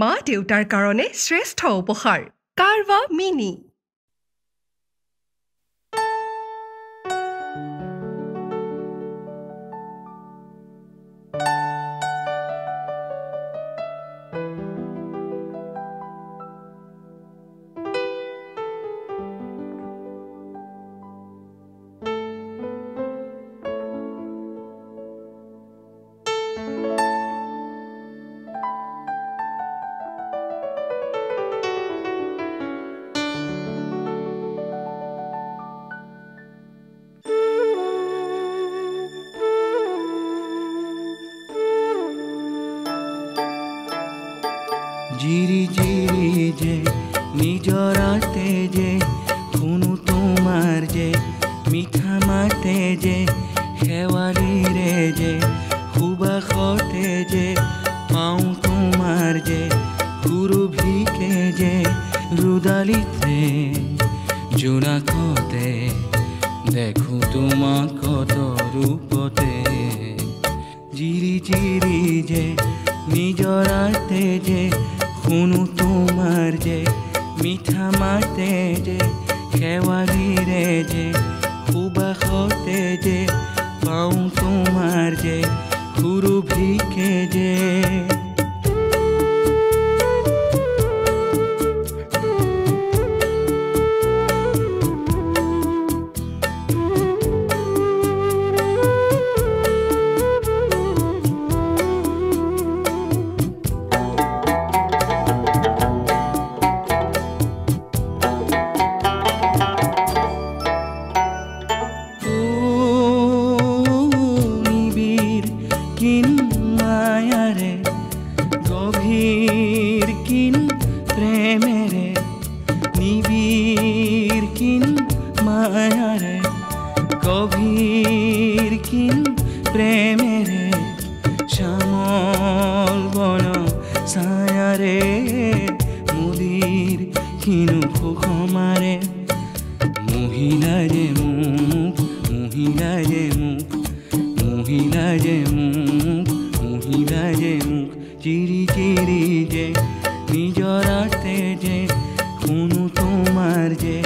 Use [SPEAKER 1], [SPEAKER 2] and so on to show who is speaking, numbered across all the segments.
[SPEAKER 1] মা দেউতাৰ কাৰণে শ্ৰেষ্ঠ উপহাৰ। Carvaan mini.
[SPEAKER 2] জিরি জিরি যে নিজরাতে যে কোনো তোমার যে, মিঠা মাতে যে শেৱালি ৰে যে সুবাসতে যে, পাওঁ তোমাৰ যে সুৰভিকে যে ৰুদালিতে জোনাকতে দেখো তোমাক কত ৰূপতে জিৰি জিৰি যে নিজৰাতে মুদির কিনু সুখমারে মহিলা যে মুখ, মহিলা যে মুখ, মহিলা যে মুখ, মহিলা যে চিরি চিরি যে শুনো তোমার যে,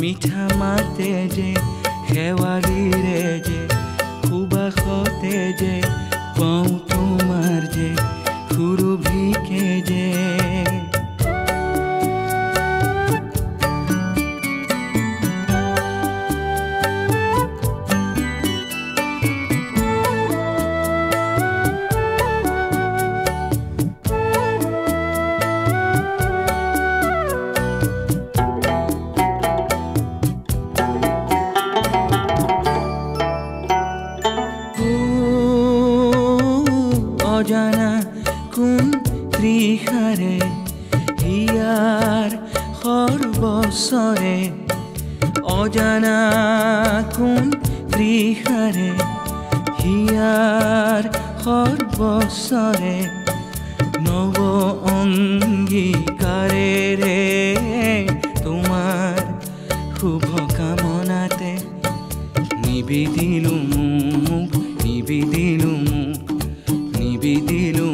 [SPEAKER 2] মিঠা মাতে যে শেৱালিৰে যে সুবাসতে যে, পাওঁ তোমাৰ যে সুৰভিকে যে। অজানা কোন ত্ৰিশাৰে হিয়াৰ সৰ্বস্বৰে অজানা কোন ত্ৰিশাৰে হিয়াৰ সৰ্বস্বৰে নৱ অংগীকাৰেৰে তোমাৰ শুভ কামনাতে নিবেদিলো মোক নিবেদিলো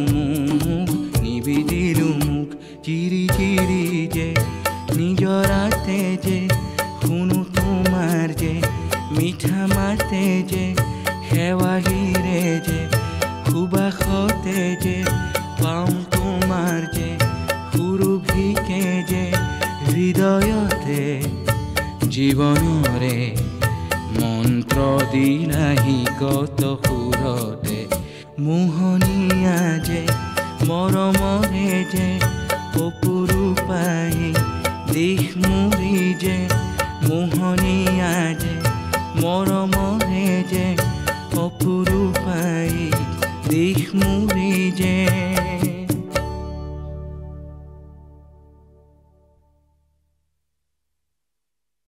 [SPEAKER 2] নিবেদিলো মোক চিৰি চিৰি যে নিজৰাতে যে শুনো তোমাৰ যে, মিঠা মাতে যে শেৱালিৰে যে সুবাসতে যে পাওঁ তোমাৰ যে সুৰভিকে যে, হৃদয়তে জীৱনৰে মন্ত্ৰ দিলাহি কত সুৰতে মোহনীয়া যে, মরমরে যে অপৰূপাই দিশ মুরি যে, মোহনিয়া যে, মরমরে যে অপৰূপাই দিশ মুৰি